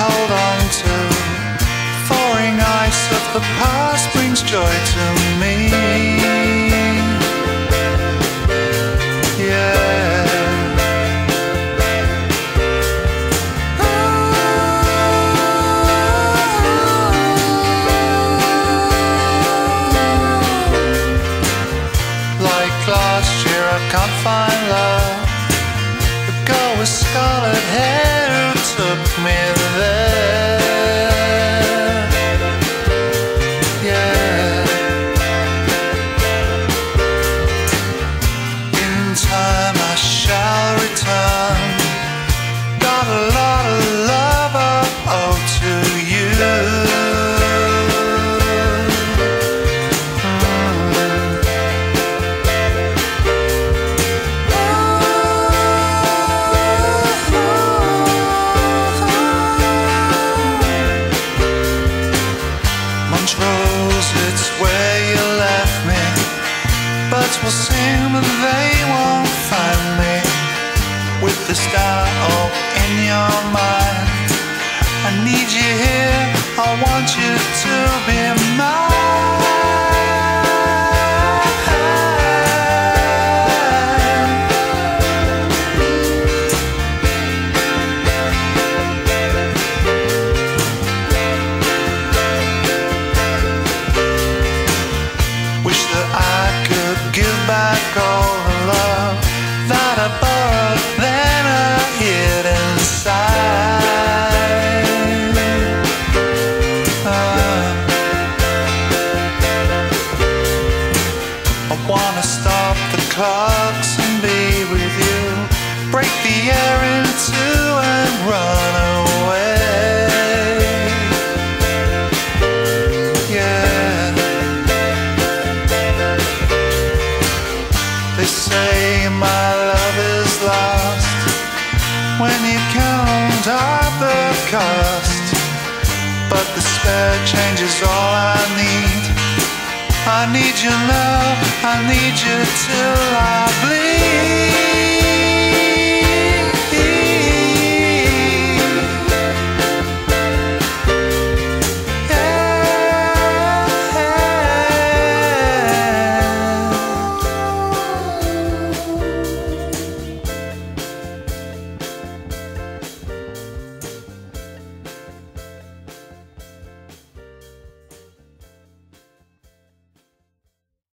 hold on to. Thawing ice of the past brings joy to me. Yeah. Like last year, I can't find love. Girl with scarlet hair who took me Montrose, it's where you left me. But we'll sing, but I wanna stop the clocks and be with you, break the air in two and run away. Yeah. They say my love is lost when you count up the cost. But the spare change is all I need. I need you now, I need you till I bleed.